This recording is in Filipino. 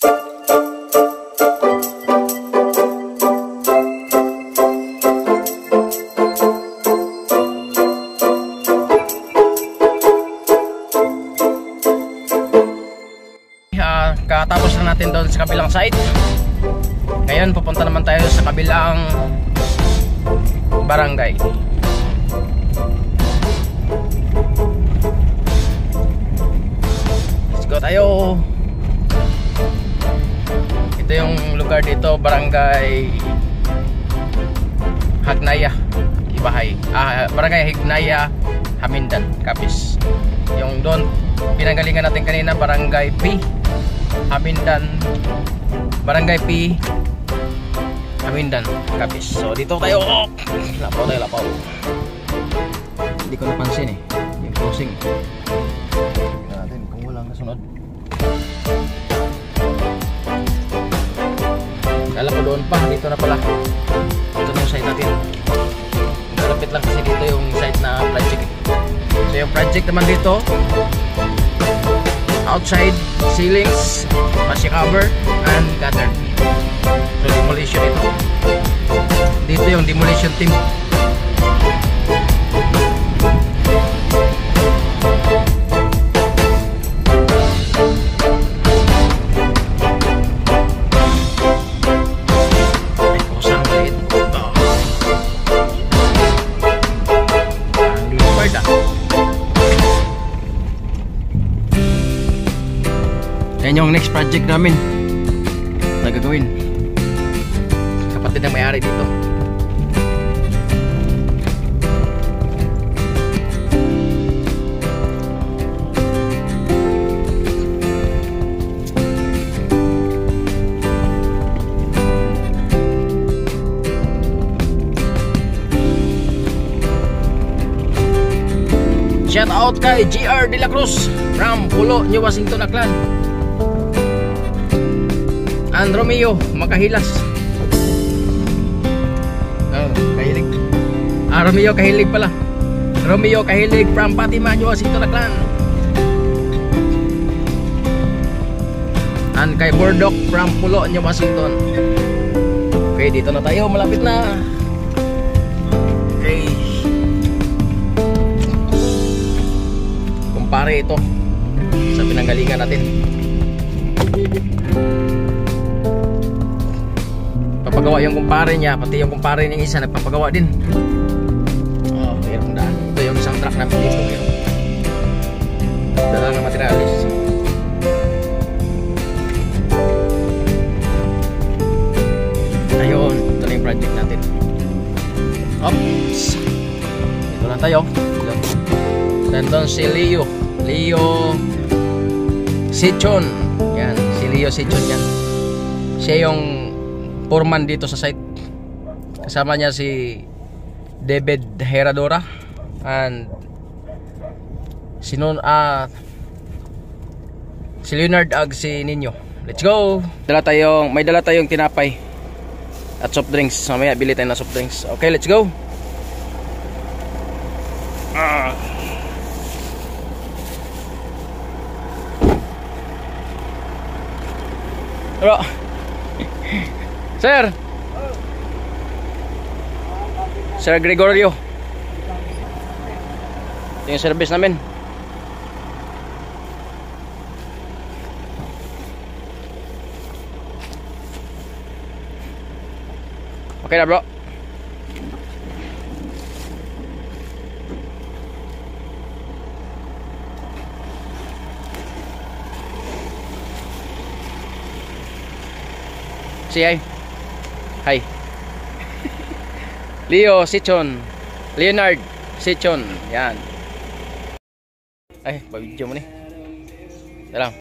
Ah, katapos na natin doon sa kabilang site ngayon pupunta naman tayo sa kabilang barangay lugar dito barangay Hagnaya Ibahay. Ah, barangay Hagnaya Hamindan Kapis yung doon pinanggalingan natin kanina barangay P Hamindan barangay P Hamindan Kapis so dito tayo. Oh! lapaw tayo lapaw. Hindi ko napansin eh. Yung crossing tingnan natin kung walang nasunod doon. Pa dito na pala. Ito yung site natin. Malapit lang kasi dito yung site na project. So yung project naman dito outside ceilings pasi cover and gutter. So demolition ito. Dito yung demolition team Yan yung next project namin na gagawin. Kapatid ang may-ari dito. Shout out kay GR De La Cruz from Pulo, New Washington, Aklan. And Romeo Makahilas. Oh, kahilig. Ah, Romeo kahilig pala. Romeo kahilig from Fatima, New Washington, Aklan. And kay Bordok from Pulo, New Washington. Okay, dito na tayo. Malapit na. Okay. Kumpare ito sa pinanggalingan natin. Papagawa yung kumpare niya, pati yung kumpare niyang isa nagpapagawa din. Oh, mayroong daan. Ito yung isang truck namin dito. Mayroong dala ng materialis. Ayun, ito na yung project natin. Oops. Dito lang tayo. Nandun si Leo. Leo Sichon. Yan, si Leo Sichon yan. Siya yung foreman dito sa site. Kasama niya si David Heradora and si non ah si Leonard Ag si Ninyo. Let's go. Dala tayong may dala tayong tinapay at soft drinks. Mamaya bili tayo ng soft drinks. Okay, let's go. Ah. Bro. Sir. Sir Gregorio. Ito yung service namin. Okay na bro. Si hi. Hi. Leo Sichon. Leonard Sichon. Yan. Ay, pa-video mo ni. Dalang.